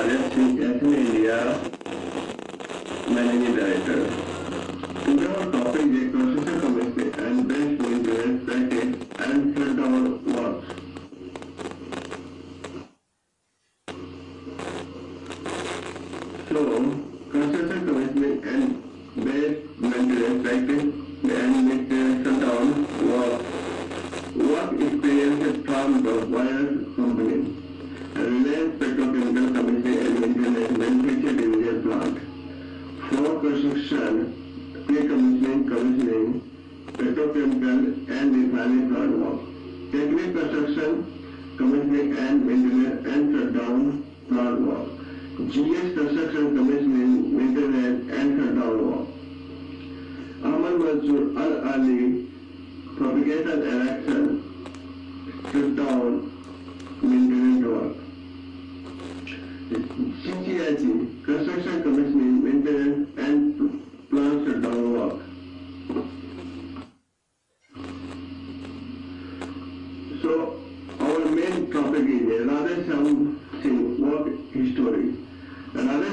भारत से कैसे India managing director Today our topic is processor chemistry and best way to practice and filter our works. So, Sir, Pre-Commissioning, Commissioning, Petrochemical and refining Plant Work, Technical Construction, Commissioning and Maintenance and Shutdown Plant Work, GS Construction Commissioning, Maintenance and Shutdown Work. Amal Mansur Al-Ali, Propagation Erection, Shutdown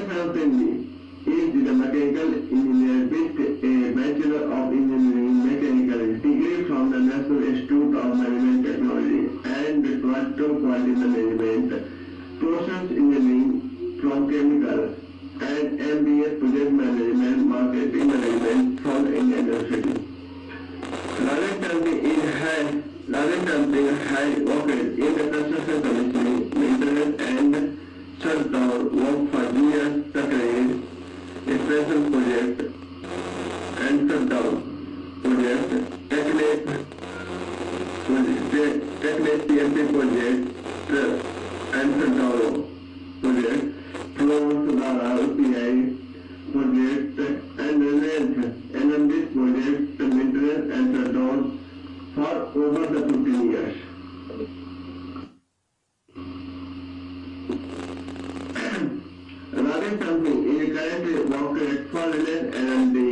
Helpendy is the mechanical engineer with uh, a Bachelor of Engineering Mechanical degree from the National Institute of Management Technology and Toronto Quality Management, Process Engineering from Chemical, and MBA Project Management Marketing Management from Indian University. and the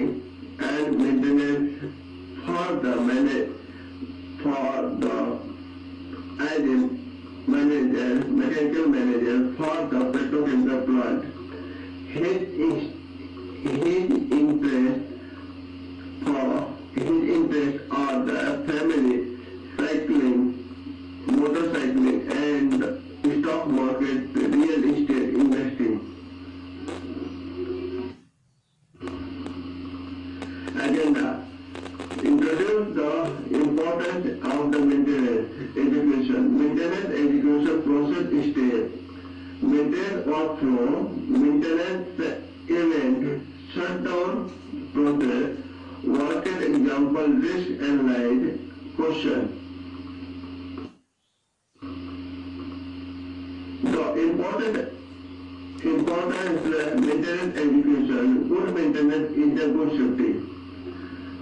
later also maintenance event shutdown process worked example risk analyzed question. The important importance maintenance education, good maintenance is the good safety.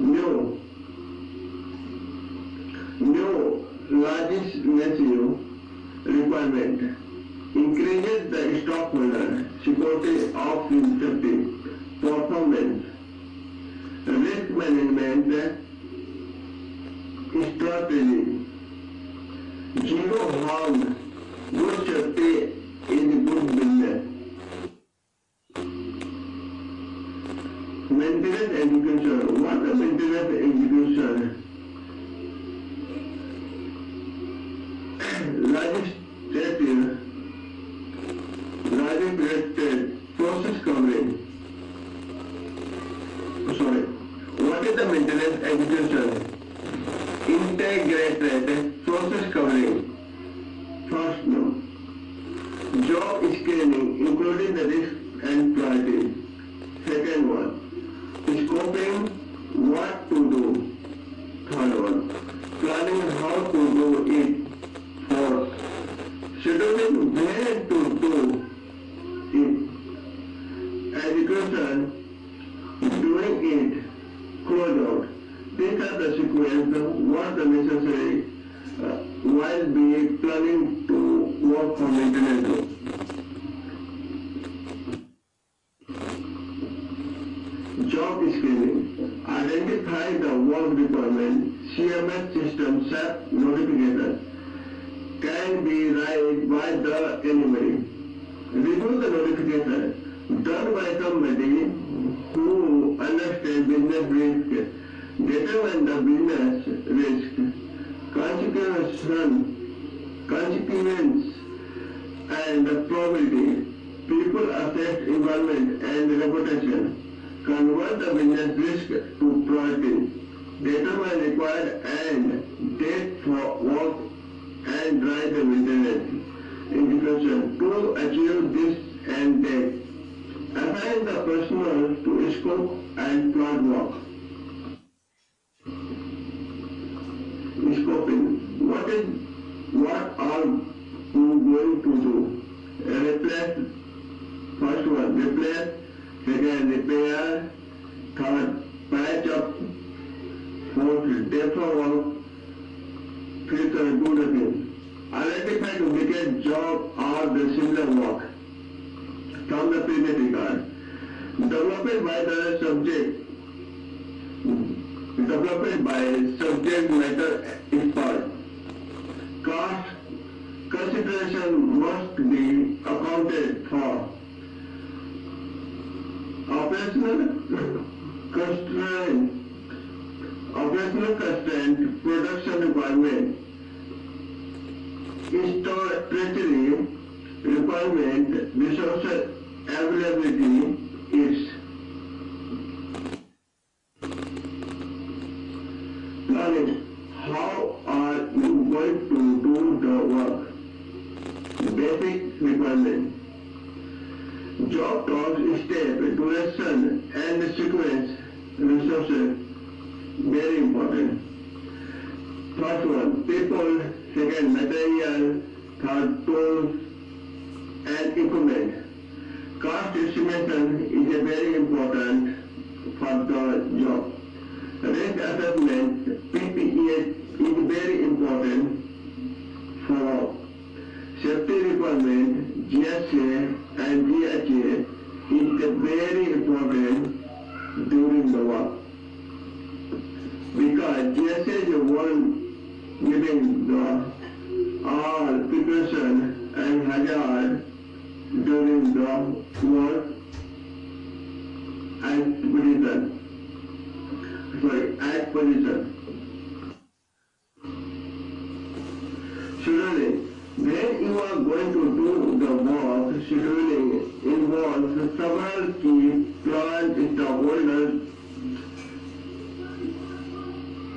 New new legislative requirement stockholders, security of incentive, performance, risk management, strategy, zero harm, good safety in good business, maintenance execution. What is maintenance execution? the maintenance execution. Integrated process covering. First note. Job scanning, including the risk and priority. Second one. Scoping what to do. Third one. Planning how मिटने do Job screening. Identify the work requirement. CMS system SAP notification can be read by the enemy. Review the notification done by somebody who understands business risk, greater than the business risk, consequence, consequence and the probability. People assess environment and reputation, convert the business risk to profit. Data were required and date for work and drive the business education to achieve this and that. Assign the personnel to scope and plan work. Scoping. What is replace, they can repair. Third, patch up. Fourth, defer work. Fifth, do nothing. Identify duplicate job or the similar work from the previous record. Developed by the subject. Developed by subject matter expert. Cost consideration must be accounted for. operational constraints, operational constraint, production requirement, storage requirement, resource availability, is. resources, very important. First one, people, second, material, third, tools, and equipment. Cost estimation is a very important for the job. Risk assessment, PPE is very important from poor and pollution. Sorry, and pollution. Surely, when you are going to do the work, surely involves several key plant stakeholders.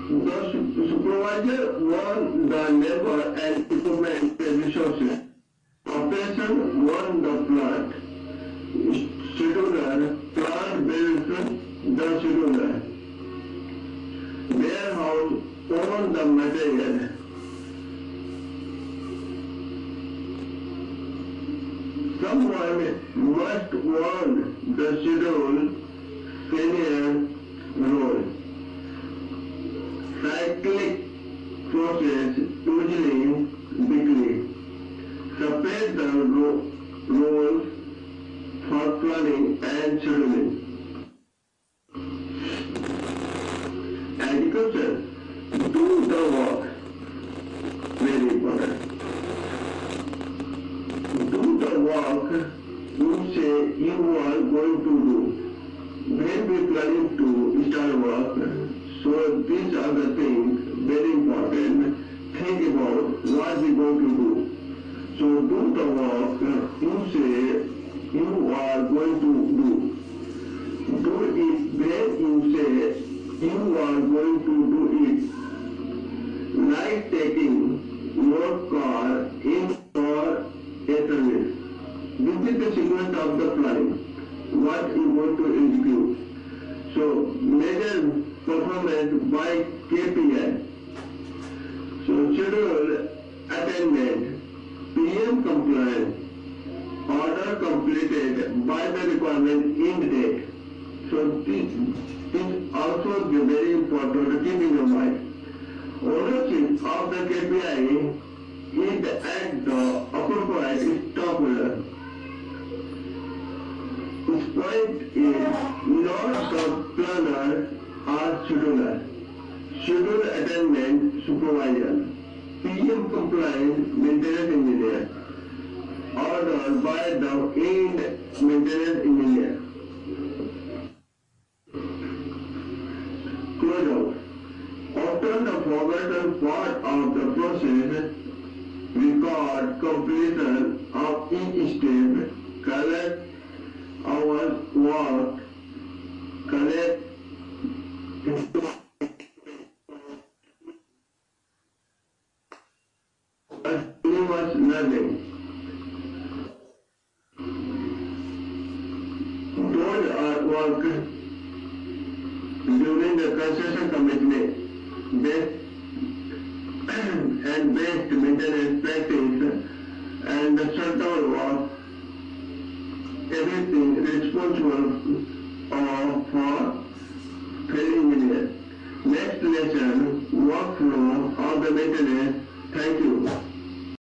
The supervisor won the labor and equipment resources. Operation won the plant. sürüyorlar. Kur'an mevzusunu da sürüyorlar. Derhal onun da materyali. Someone must warn the Sidon, Finian, Rome. morning and children. Agriculture, uh, do the work. Very important. Do the work you say you are going to do. When we planning to start work, so these are the things very important. Think about what we going to do. So do the work you say you are going to do. Do it when you say you are going to do it. Like taking your car in for a service. This is the sequence of the flight. What you want to execute. So measure performance by KPI. by the requirement end date. So this is also very important to keep in your mind. Ownership of the KPI is at the appropriate stockholder. Its point is not the planner or scheduler. Schedule attendance, supervisor, PM compliant maintenance engineer ordered by the Ind maintenance engineer. Close After the forgotten part of the process, record completion of each step, internet practice and the shutdown was everything responsible